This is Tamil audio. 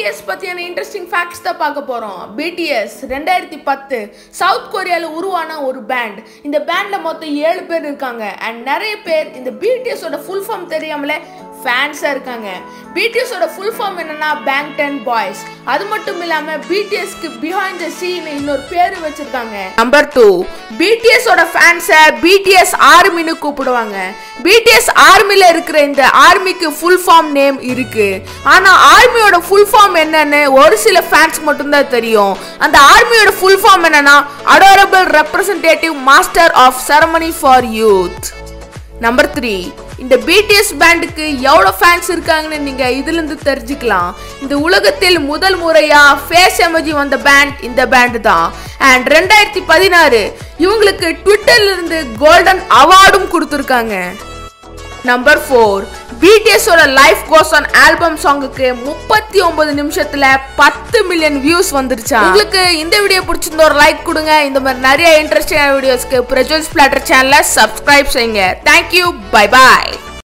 பிடிஎஸ் பற்றியான இன்ட்ரெஸ்டிங் ஃபேக்ட்ஸ் தான் பார்க்க போகிறோம் பிடிஎஸ் ரெண்டாயிரத்தி பத்து சவுத் கொரியாவில் உருவான ஒரு பேண்ட் இந்த பேண்ட்ல மொத்தம் ஏழு பேர் இருக்காங்க. அண்ட் நிறைய பேர் இந்த பிடிஎஸோட ஃபுல் ஃபார்ம் தெரியாமலே ஃபேன்ஸாக இருக்காங்க. பிடிஎஸோட ஃபுல் ஃபார்ம் என்னன்னா டென் பாய்ஸ் அது மட்டும் இல்லாம பிடிஎஸ்க்கு பிஹைண்ட் த சீன் இன்னொரு பேர் வச்சிருக்காங்க. நம்பர் டூ பிடிஎஸோட ஃபேன்ஸை பிடிஎஸ் ஆர்மின்னு கூப்பிடுவாங்க. பிடிஎஸ் ஆர்மியில் இருக்கிற இந்த ஆர்மிக்கு ஃபுல் ஃபார்ம் நேம் இருக்கு. ஆனா ஆர்மியோட ஃபுல் ஃபார்ம் என்னன்னு ஒரு சில ஃபேன்ஸ் மட்டும்தான் தெரியும். அந்த ஆர்மியோட ஃபுல் ஃபார்ம் என்னன்னா adorable representative master of ceremony for youth number three இந்த பிடிஎஸ் பேண்டுக்கு எவ்வளோ ஃபேன்ஸ் இருக்காங்கன்னு நீங்கள் இதுலேருந்து தெரிஞ்சுக்கலாம். இந்த உலகத்தில் முதல் முறையாக ஃபேஸ் எமஜி வந்த பேண்ட் இந்த பேண்டு தான். அண்ட் ரெண்டாயிரத்தி பதினாறு இவங்களுக்கு ட்விட்டர்ல இருந்து கோல்டன் அவார்டும் கொடுத்துருக்காங்க. நம்பர் ஃபோர் பிடிஎஸோட லைஃப் கோஸ் ஆன் ஆல்பம் சாங்குக்கு முப்பத்தி ஒன்பது நிமிஷத்துல பத்து மில்லியன் வியூஸ் வந்துருச்சா? உங்களுக்கு இந்த வீடியோ பிடிச்சிருந்த ஒரு லைக் கொடுங்க. இந்த மாதிரி நிறைய இன்ட்ரெஸ்டிங்கான வீடியோஸ்க்கு பிரஜோஸ் பிளாட்டர் சேனலை சப்ஸ்கிரைப் செய்யுங்க. Thank you bye bye